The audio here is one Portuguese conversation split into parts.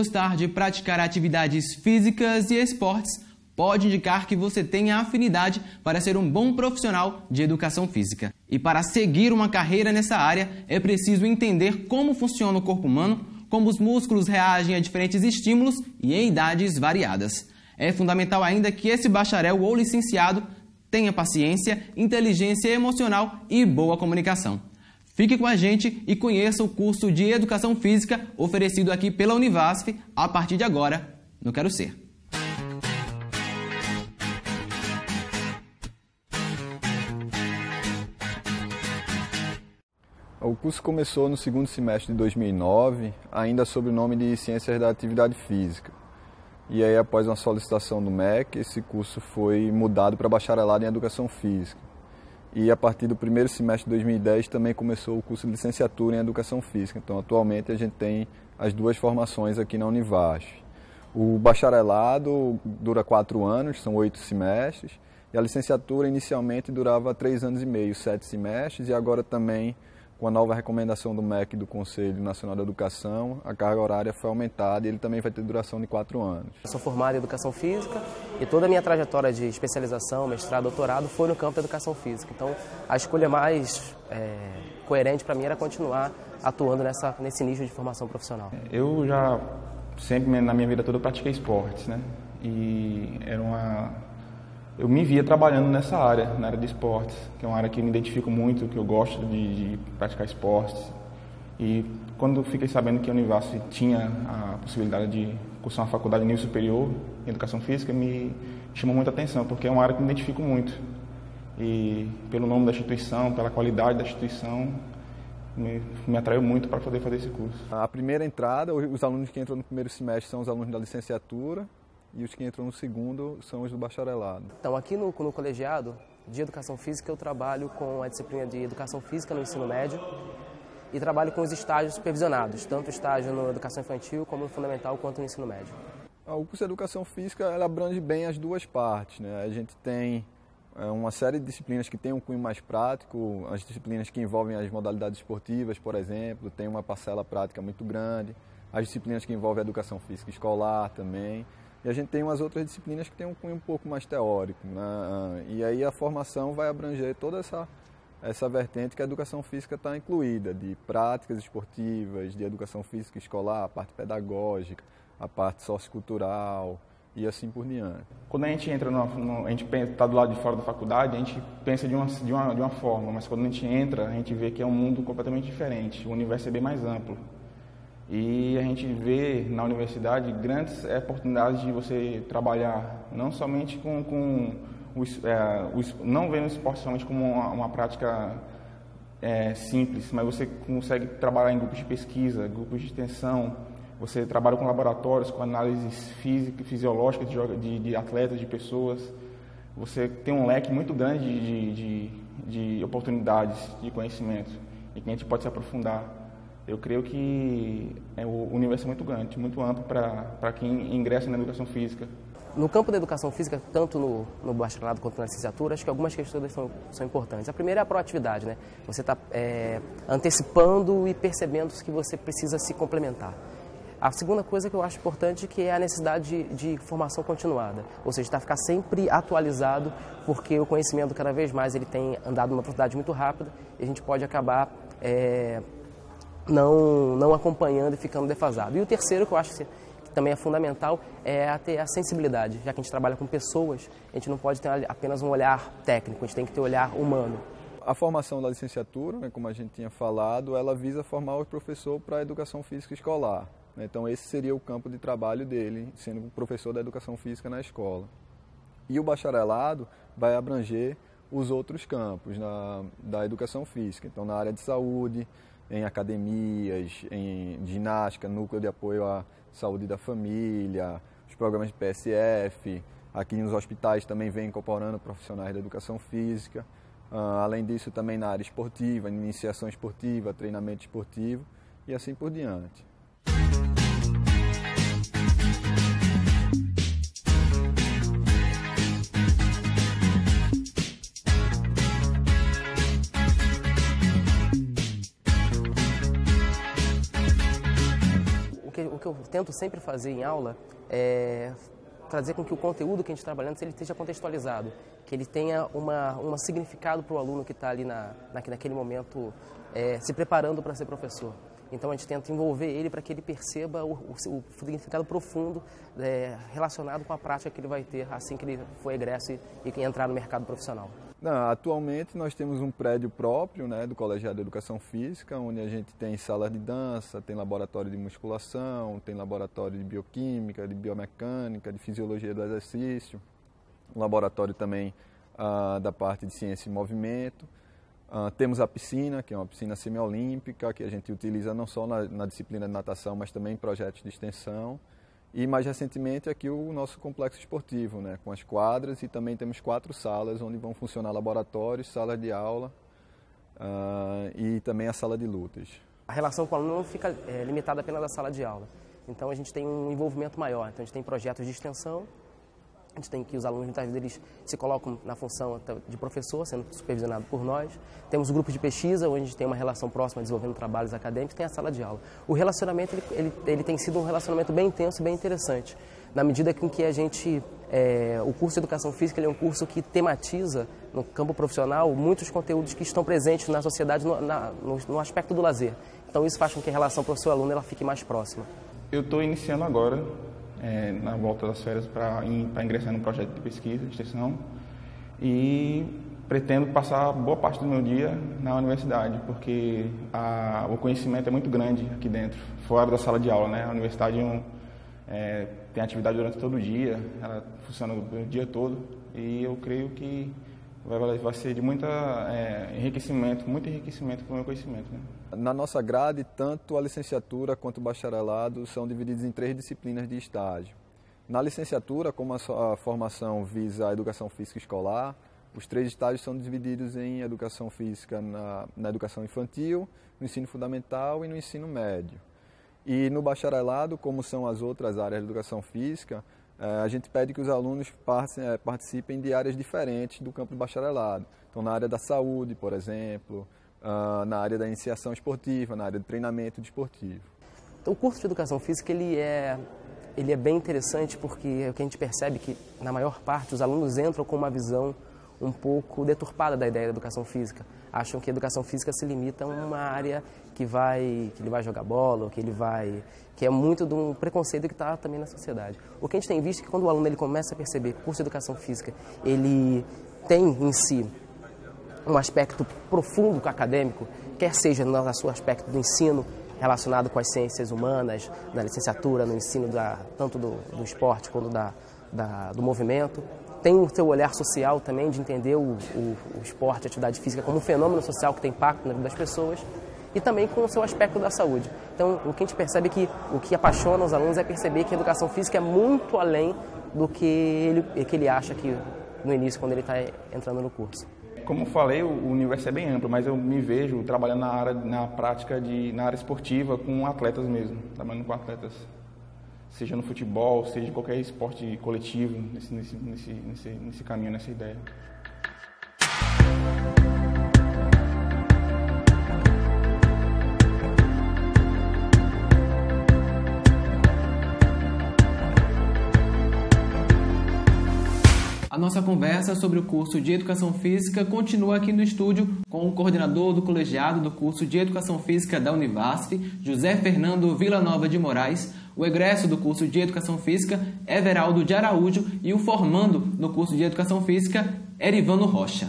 Gostar de praticar atividades físicas e esportes pode indicar que você tenha afinidade para ser um bom profissional de educação física. E para seguir uma carreira nessa área, é preciso entender como funciona o corpo humano, como os músculos reagem a diferentes estímulos e em idades variadas. É fundamental ainda que esse bacharel ou licenciado tenha paciência, inteligência emocional e boa comunicação. Fique com a gente e conheça o curso de Educação Física oferecido aqui pela Univasf a partir de agora no Quero Ser. O curso começou no segundo semestre de 2009, ainda sob o nome de Ciências da Atividade Física. E aí, após uma solicitação do MEC, esse curso foi mudado para bacharelado em Educação Física e a partir do primeiro semestre de 2010 também começou o curso de licenciatura em Educação Física. Então, atualmente a gente tem as duas formações aqui na Univasf. O bacharelado dura quatro anos, são oito semestres, e a licenciatura inicialmente durava três anos e meio, sete semestres, e agora também com a nova recomendação do MEC do Conselho Nacional da Educação, a carga horária foi aumentada e ele também vai ter duração de quatro anos. Eu sou formado em Educação Física e toda a minha trajetória de especialização, mestrado, doutorado foi no campo da Educação Física. Então, a escolha mais é, coerente para mim era continuar atuando nessa, nesse nicho de formação profissional. Eu já sempre na minha vida toda pratiquei esportes, né? E era uma eu me via trabalhando nessa área, na área de esportes, que é uma área que eu me identifico muito, que eu gosto de, de praticar esportes. E quando fiquei sabendo que a Univasf tinha a possibilidade de cursar uma faculdade de nível superior em educação física, me chamou muita atenção, porque é uma área que me identifico muito. E pelo nome da instituição, pela qualidade da instituição, me, me atraiu muito para poder fazer esse curso. A primeira entrada, os alunos que entram no primeiro semestre são os alunos da licenciatura, e os que entram no segundo são os do bacharelado. Então, aqui no, no colegiado de Educação Física, eu trabalho com a disciplina de Educação Física no ensino médio e trabalho com os estágios supervisionados, tanto estágio na Educação Infantil como no Fundamental quanto no ensino médio. Ah, o curso de Educação Física ela abrange bem as duas partes. Né? A gente tem é, uma série de disciplinas que tem um cunho mais prático, as disciplinas que envolvem as modalidades esportivas, por exemplo, tem uma parcela prática muito grande, as disciplinas que envolvem a educação física escolar também. E a gente tem umas outras disciplinas que tem um cunho um pouco mais teórico. Né? E aí a formação vai abranger toda essa, essa vertente que a educação física está incluída, de práticas esportivas, de educação física escolar, a parte pedagógica, a parte sociocultural e assim por diante. Quando a gente entra, no, no, a gente está do lado de fora da faculdade, a gente pensa de uma, de, uma, de uma forma, mas quando a gente entra, a gente vê que é um mundo completamente diferente, o universo é bem mais amplo. E a gente vê na universidade grandes oportunidades de você trabalhar não somente com, com é, não vendo o esporte somente como uma, uma prática é, simples, mas você consegue trabalhar em grupos de pesquisa, grupos de extensão, você trabalha com laboratórios, com análises físicas, fisiológicas de, de, de atletas, de pessoas. Você tem um leque muito grande de, de, de oportunidades de conhecimento e que a gente pode se aprofundar eu creio que é, o universo é muito grande, muito amplo para quem ingressa na educação física. No campo da educação física, tanto no, no bacharelado quanto na licenciatura, acho que algumas questões são, são importantes. A primeira é a proatividade, né? Você está é, antecipando e percebendo que você precisa se complementar. A segunda coisa que eu acho importante que é a necessidade de, de formação continuada, ou seja, está ficar sempre atualizado, porque o conhecimento cada vez mais ele tem andado numa velocidade muito rápida e a gente pode acabar é, não, não acompanhando e ficando defasado. E o terceiro, que eu acho que também é fundamental, é ter a sensibilidade. Já que a gente trabalha com pessoas, a gente não pode ter apenas um olhar técnico, a gente tem que ter um olhar humano. A formação da licenciatura, né, como a gente tinha falado, ela visa formar o professor para a educação física escolar. Né? Então esse seria o campo de trabalho dele, sendo professor da educação física na escola. E o bacharelado vai abranger os outros campos na, da educação física. Então na área de saúde, em academias, em ginástica, núcleo de apoio à saúde da família, os programas de PSF. Aqui nos hospitais também vem incorporando profissionais da educação física. Uh, além disso, também na área esportiva, iniciação esportiva, treinamento esportivo e assim por diante. Tento sempre fazer em aula é trazer com que o conteúdo que a gente está trabalhando ele esteja contextualizado, que ele tenha uma, um significado para o aluno que está ali na, naquele momento é, se preparando para ser professor. Então a gente tenta envolver ele para que ele perceba o, o, o significado profundo é, relacionado com a prática que ele vai ter assim que ele for egresso e, e entrar no mercado profissional. Não, atualmente nós temos um prédio próprio né, do Colegiado de Educação Física, onde a gente tem sala de dança, tem laboratório de musculação, tem laboratório de bioquímica, de biomecânica, de fisiologia do exercício, laboratório também ah, da parte de ciência e movimento. Ah, temos a piscina, que é uma piscina semiolímpica, que a gente utiliza não só na, na disciplina de natação, mas também em projetos de extensão. E mais recentemente aqui o nosso complexo esportivo, né, com as quadras e também temos quatro salas onde vão funcionar laboratórios, salas de aula uh, e também a sala de lutas. A relação com o aluno não fica é, limitada apenas à sala de aula. Então a gente tem um envolvimento maior. Então a gente tem projetos de extensão a gente tem que os alunos, muitas vezes, eles se colocam na função de professor, sendo supervisionado por nós. Temos grupos de pesquisa, onde a gente tem uma relação próxima, desenvolvendo trabalhos acadêmicos, tem a sala de aula. O relacionamento, ele, ele, ele tem sido um relacionamento bem intenso bem interessante, na medida em que a gente, é, o curso de Educação Física, é um curso que tematiza, no campo profissional, muitos conteúdos que estão presentes na sociedade no, na, no, no aspecto do lazer. Então, isso faz com que a relação professor-aluno ela fique mais próxima. Eu estou iniciando agora é, na volta das férias para ingressar no projeto de pesquisa, de extensão, e pretendo passar boa parte do meu dia na universidade, porque a, o conhecimento é muito grande aqui dentro, fora da sala de aula. Né? A universidade um, é, tem atividade durante todo o dia, ela funciona o dia todo, e eu creio que vai, vai ser de muito é, enriquecimento, muito enriquecimento para o meu conhecimento. Né? Na nossa grade, tanto a licenciatura quanto o bacharelado são divididos em três disciplinas de estágio. Na licenciatura, como a, formação visa a educação física escolar, os três estágios são divididos em educação física na, na educação infantil, no ensino fundamental e no ensino médio. E no bacharelado, como são as outras áreas de educação física, a gente pede que os alunos eh, participem de áreas diferentes do campo do bacharelado. Então, na área da saúde, por exemplo, uh, na área da iniciação esportiva, na área do treinamento desportivo. O curso de educação física ele é, ele é bem interessante porque é o que a gente percebe que, na maior parte, os alunos entram com uma visão um pouco deturpada da ideia da educação física. Acham que a educação física se limita a uma área que vai que ele vai jogar bola, que ele vai que é muito de um preconceito que está também na sociedade. O que a gente tem visto é que quando o aluno ele começa a perceber que o curso de educação física ele tem em si um aspecto profundo acadêmico, quer seja no seu aspecto do ensino relacionado com as ciências humanas, na licenciatura, no ensino da, tanto do, do esporte quanto da, da, do movimento. Tem o seu olhar social também de entender o, o, o esporte, a atividade física como um fenômeno social que tem impacto na vida das pessoas e também com o seu aspecto da saúde. Então, o que a gente percebe é que o que apaixona os alunos é perceber que a educação física é muito além do que ele, que ele acha que no início, quando ele está entrando no curso. Como falei, o universo é bem amplo, mas eu me vejo trabalhando na área, na prática de, na área esportiva com atletas mesmo, trabalhando com atletas, seja no futebol, seja em qualquer esporte coletivo, nesse, nesse, nesse, nesse, caminho, nessa ideia. Nossa conversa sobre o curso de Educação Física continua aqui no estúdio com o coordenador do colegiado do curso de Educação Física da Univasf, José Fernando Villanova de Moraes, o egresso do curso de Educação Física, Everaldo de Araújo, e o formando no curso de Educação Física, Erivano Rocha.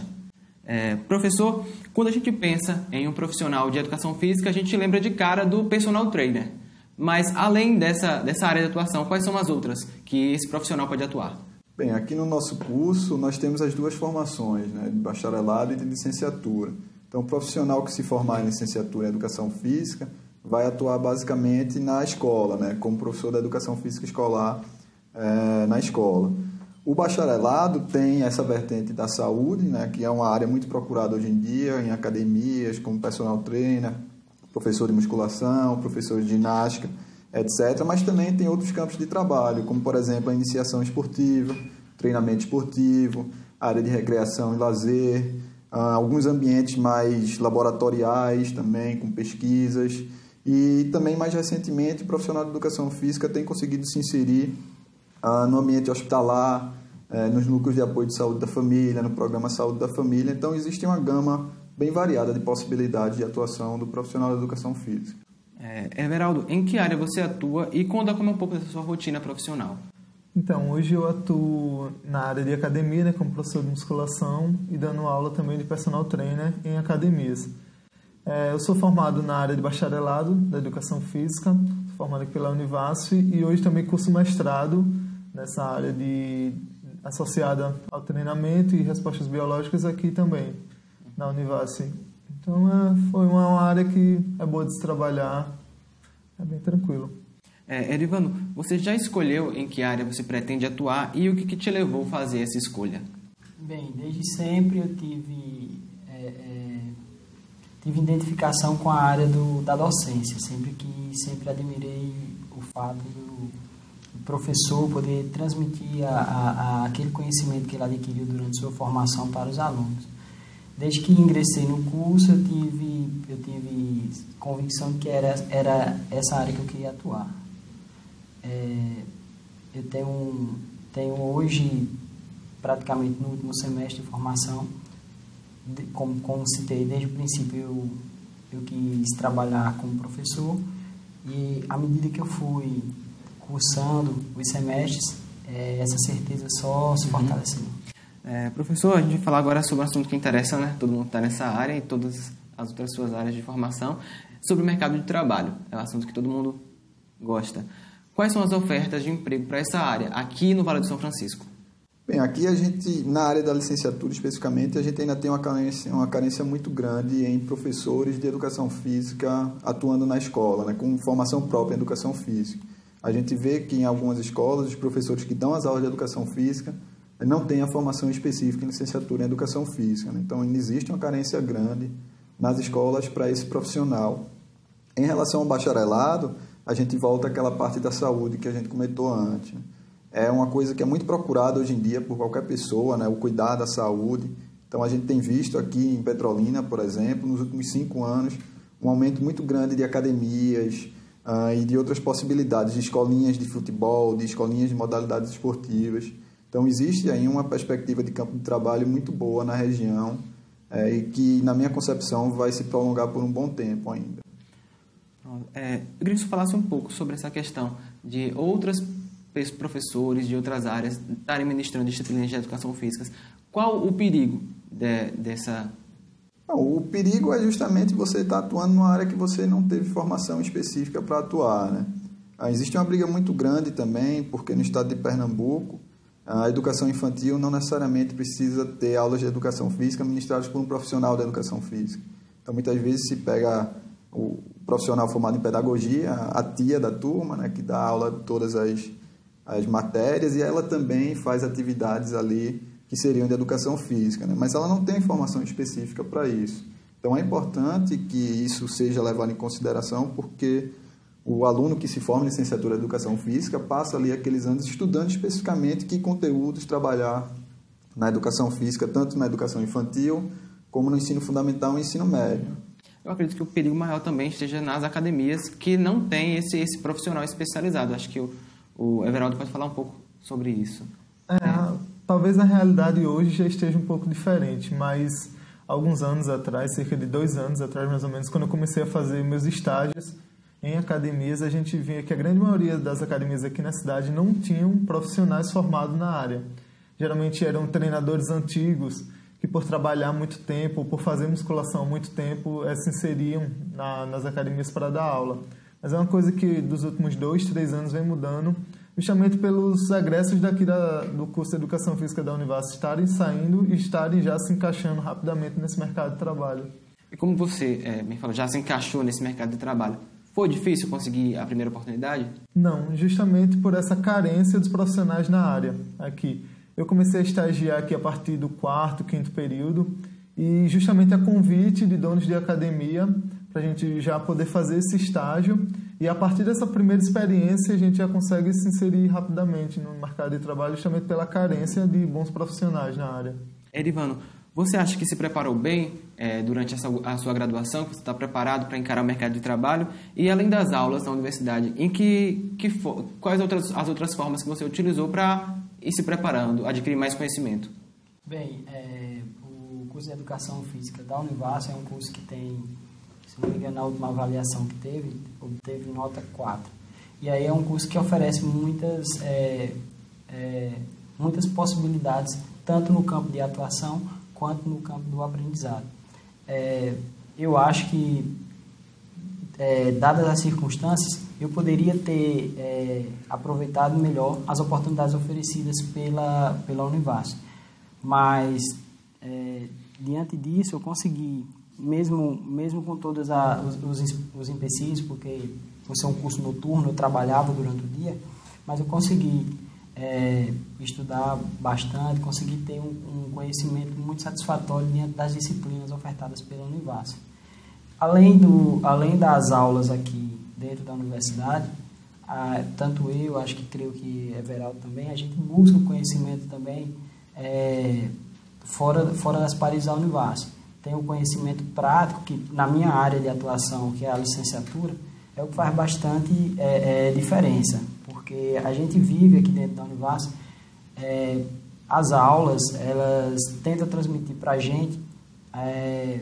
É, professor, quando a gente pensa em um profissional de Educação Física, a gente lembra de cara do personal trainer. Mas, além dessa, dessa área de atuação, quais são as outras que esse profissional pode atuar? Bem, aqui no nosso curso nós temos as duas formações, né, de bacharelado e de licenciatura. Então, o profissional que se formar em licenciatura em Educação Física vai atuar basicamente na escola, né, como professor da Educação Física Escolar é, na escola. O bacharelado tem essa vertente da saúde, né, que é uma área muito procurada hoje em dia em academias, como personal trainer, professor de musculação, professor de ginástica, etc. Mas também tem outros campos de trabalho, como por exemplo a iniciação esportiva, treinamento esportivo, área de recreação e lazer, ah, alguns ambientes mais laboratoriais também, com pesquisas. E também, mais recentemente, o profissional de educação física tem conseguido se inserir ah, no ambiente hospitalar, eh, nos núcleos de apoio de saúde da família, no programa Saúde da Família. Então, existe uma gama bem variada de possibilidades de atuação do profissional de educação física. É, Everaldo, em que área você atua e conta como um pouco da sua rotina profissional? Então, hoje eu atuo na área de academia, né, como professor de musculação e dando aula também de personal trainer em academias. É, eu sou formado na área de bacharelado da educação física, formado pela Univasf e hoje também curso mestrado nessa área de associada ao treinamento e respostas biológicas aqui também na Univasf. Então é, foi uma área que é boa de se trabalhar, é bem tranquilo. É, Erivano, você já escolheu em que área você pretende atuar e o que, que te levou a fazer essa escolha? Bem, desde sempre eu tive, é, é, tive identificação com a área do, da docência, sempre que sempre admirei o fato do, do professor poder transmitir a, a, a aquele conhecimento que ele adquiriu durante sua formação para os alunos. Desde que ingressei no curso, eu tive, eu tive convicção que era, era essa área que eu queria atuar. É, eu tenho, tenho hoje, praticamente no último semestre de formação, de, como, como citei desde o princípio, eu, eu quis trabalhar como professor e à medida que eu fui cursando os semestres, é, essa certeza só se uhum. É, professor, a gente vai falar agora sobre um assunto que interessa, né? Todo mundo está nessa área e todas as outras suas áreas de formação, sobre o mercado de trabalho. É um assunto que todo mundo gosta. Quais são as ofertas de emprego para essa área aqui no Vale do São Francisco? Bem, aqui a gente, na área da licenciatura especificamente, a gente ainda tem uma carência, uma carência muito grande em professores de educação física atuando na escola, né, com formação própria em educação física. A gente vê que em algumas escolas, os professores que dão as aulas de educação física não têm a formação específica em licenciatura em educação física. Né? Então, existe uma carência grande nas escolas para esse profissional. Em relação ao bacharelado, a gente volta àquela parte da saúde que a gente comentou antes. É uma coisa que é muito procurada hoje em dia por qualquer pessoa, né? o cuidar da saúde. Então, a gente tem visto aqui em Petrolina, por exemplo, nos últimos cinco anos, um aumento muito grande de academias uh, e de outras possibilidades, de escolinhas de futebol, de escolinhas de modalidades esportivas. Então, existe aí uma perspectiva de campo de trabalho muito boa na região é, e que, na minha concepção, vai se prolongar por um bom tempo ainda. É, eu queria que você falasse um pouco sobre essa questão de outras professores de outras áreas estarem ministrando disciplinas de educação física. Qual o perigo de, dessa... o perigo é justamente você estar atuando numa área que você não teve formação específica para atuar. Né? Ah, existe uma briga muito grande também, porque no estado de Pernambuco, a educação infantil não necessariamente precisa ter aulas de educação física ministradas por um profissional da educação física. Então, muitas vezes se pega o profissional formado em pedagogia, a tia da turma, né, que dá aula de todas as, as matérias, e ela também faz atividades ali que seriam de educação física, né, mas ela não tem formação específica para isso. Então, é importante que isso seja levado em consideração, porque o aluno que se forma em licenciatura de Educação Física passa ali aqueles anos estudando especificamente que conteúdos trabalhar na educação física, tanto na educação infantil, como no ensino fundamental e ensino médio. Eu acredito que o perigo maior também esteja nas academias que não tem esse, esse profissional especializado. Acho que o, o Everaldo pode falar um pouco sobre isso. É, é. Talvez a realidade hoje já esteja um pouco diferente, mas alguns anos atrás, cerca de dois anos atrás mais ou menos, quando eu comecei a fazer meus estágios, em academias, a gente via que a grande maioria das academias aqui na cidade não tinham profissionais formados na área. Geralmente eram treinadores antigos que, por trabalhar muito tempo, por fazer musculação muito tempo, eh, se inseriam na, nas academias para dar aula. Mas é uma coisa que dos últimos dois, três anos vem mudando, justamente pelos agressos daqui da, do curso de Educação Física da Univas estarem saindo e estarem já se encaixando rapidamente nesse mercado de trabalho. E como você é, me falou, já se encaixou nesse mercado de trabalho, foi difícil conseguir a primeira oportunidade? Não, justamente por essa carência dos profissionais na área aqui. Eu comecei a estagiar aqui a partir do quarto, quinto período e justamente a convite de donos de academia para a gente já poder fazer esse estágio e a partir dessa primeira experiência a gente já consegue se inserir rapidamente no mercado de trabalho justamente pela carência de bons profissionais na área. Erivano, você acha que se preparou bem é, durante essa, a sua graduação, que você está preparado para encarar o mercado de trabalho? E além das aulas na universidade, em que, que for, quais outras, as outras formas que você utilizou para ir se preparando, adquirir mais conhecimento? Bem, é, o curso de Educação Física da Univas é um curso que tem, se não me engano, na última avaliação que teve, obteve nota 4. E aí é um curso que oferece muitas, é, é, muitas possibilidades, tanto no campo de atuação quanto no campo do aprendizado. É, eu acho que, é, dadas as circunstâncias, eu poderia ter é, aproveitado melhor as oportunidades oferecidas pela, pela Univas. Mas, é, diante disso, eu consegui, mesmo, mesmo com todos os, os, os empecilhos, porque por ser um curso noturno, eu trabalhava durante o dia, mas eu consegui é, estudar bastante, conseguir ter um, um, conhecimento muito satisfatório diante das disciplinas ofertadas pela Univas. Além, do, além das aulas aqui dentro da universidade, a, tanto eu, acho que creio que Everaldo também, a gente busca conhecimento também é, fora, fora das paredes da Univas. Tem o conhecimento prático, que na minha área de atuação, que é a licenciatura, é o que faz bastante é, é, diferença porque a gente vive aqui dentro da Univas, é, as aulas, elas tentam transmitir para a gente é,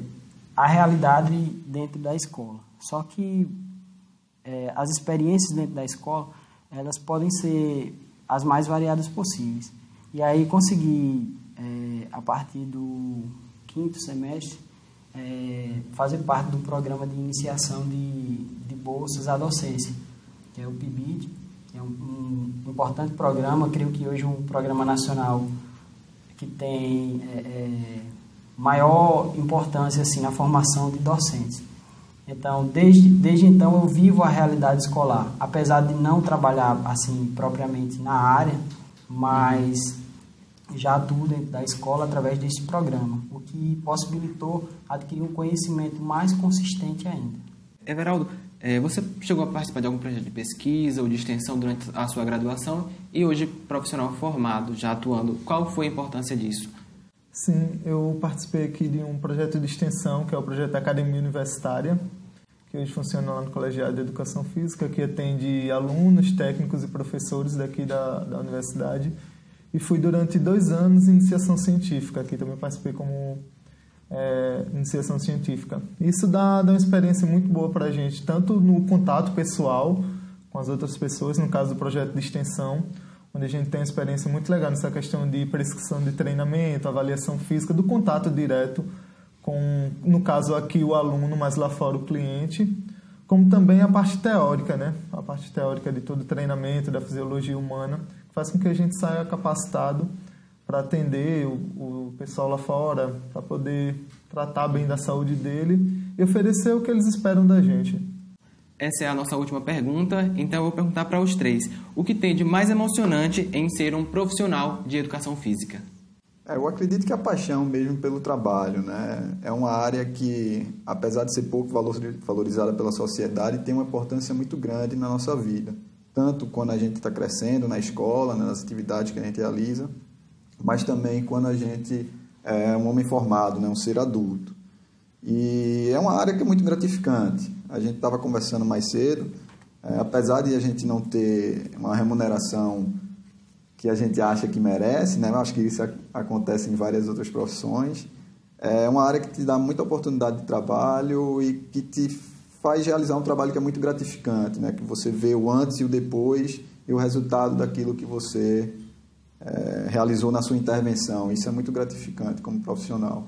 a realidade dentro da escola. Só que é, as experiências dentro da escola, elas podem ser as mais variadas possíveis. E aí consegui, é, a partir do quinto semestre, é, fazer parte do programa de iniciação de, de bolsas à docência, que é o PIBID, é um, um, importante programa, creio que hoje um programa nacional que tem é, é, maior importância assim na formação de docentes. Então, desde, desde então eu vivo a realidade escolar, apesar de não trabalhar assim propriamente na área, mas já atuo dentro da escola através desse programa, o que possibilitou adquirir um conhecimento mais consistente ainda. Everaldo, você chegou a participar de algum projeto de pesquisa ou de extensão durante a sua graduação e hoje profissional formado, já atuando. Qual foi a importância disso? Sim, eu participei aqui de um projeto de extensão, que é o projeto Academia Universitária, que hoje funciona lá no Colegiado de Educação Física, que atende alunos, técnicos e professores daqui da, da universidade. E fui durante dois anos em iniciação científica, aqui também participei como é, iniciação científica. Isso dá, dá uma experiência muito boa para a gente, tanto no contato pessoal com as outras pessoas, no caso do projeto de extensão, onde a gente tem uma experiência muito legal nessa questão de prescrição de treinamento, avaliação física, do contato direto com, no caso aqui, o aluno, mas lá fora o cliente, como também a parte teórica, né? A parte teórica de todo o treinamento, da fisiologia humana, que faz com que a gente saia capacitado para atender o, o, pessoal lá fora, para poder tratar bem da saúde dele e oferecer o que eles esperam da gente. Essa é a nossa última pergunta, então eu vou perguntar para os três: o que tem de mais emocionante em ser um profissional de educação física? É, eu acredito que a paixão mesmo pelo trabalho, né? É uma área que, apesar de ser pouco valorizada pela sociedade, tem uma importância muito grande na nossa vida. Tanto quando a gente está crescendo na escola, né, nas atividades que a gente realiza, mas também quando a gente é um homem formado, né, um ser adulto. E é uma área que é muito gratificante. A gente estava conversando mais cedo, é, apesar de a gente não ter uma remuneração que a gente acha que merece, né? Eu acho que isso acontece em várias outras profissões. É uma área que te dá muita oportunidade de trabalho e que te faz realizar um trabalho que é muito gratificante, né? Que você vê o antes e o depois e o resultado daquilo que você é, realizou na sua intervenção. Isso é muito gratificante como profissional.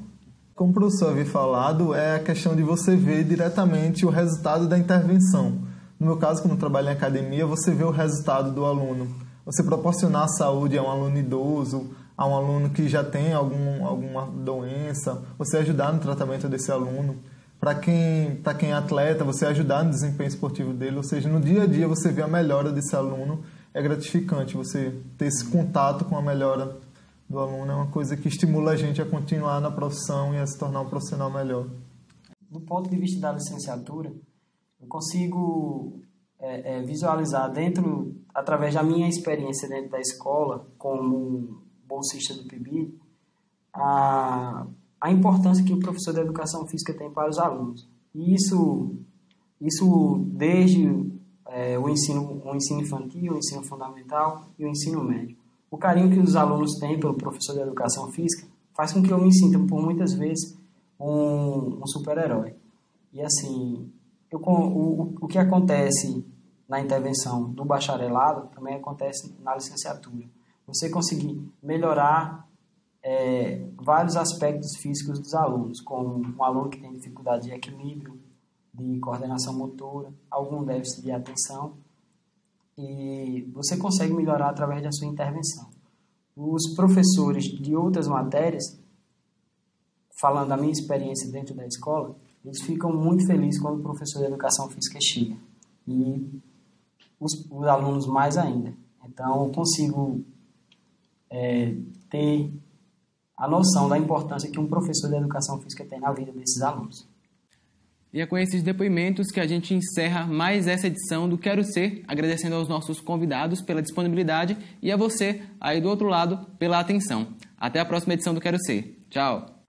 Como o professor havia falado, é a questão de você ver diretamente o resultado da intervenção. No meu caso, eu trabalho em academia, você vê o resultado do aluno. Você proporcionar saúde a um aluno idoso, a um aluno que já tem algum, alguma doença, você ajudar no tratamento desse aluno, para quem, quem é atleta, você ajudar no desempenho esportivo dele, ou seja, no dia a dia você vê a melhora desse aluno, é gratificante você ter esse contato com a melhora do aluno, é uma coisa que estimula a gente a continuar na profissão e a se tornar um profissional melhor. Do ponto de vista da licenciatura, eu consigo é, é, visualizar dentro, através da minha experiência dentro da escola, como bolsista do PIB, a a importância que o professor de educação física tem para os alunos. E isso, isso desde é, o, ensino, o ensino infantil, o ensino fundamental e o ensino médio. O carinho que os alunos têm pelo professor de educação física faz com que eu me sinta, por muitas vezes, um, um super-herói. E assim, eu, o, o que acontece na intervenção do bacharelado também acontece na licenciatura. Você conseguir melhorar é, vários aspectos físicos dos alunos, como um aluno que tem dificuldade de equilíbrio, de coordenação motora, algum déficit de atenção, e você consegue melhorar através da sua intervenção. Os professores de outras matérias, falando da minha experiência dentro da escola, eles ficam muito felizes quando o professor de educação física chega. E os, os alunos mais ainda. Então, eu consigo é, ter a noção da importância que um professor de educação física tem na vida desses alunos. E é com esses depoimentos que a gente encerra mais essa edição do Quero Ser, agradecendo aos nossos convidados pela disponibilidade e a você, aí do outro lado, pela atenção. Até a próxima edição do Quero Ser. Tchau!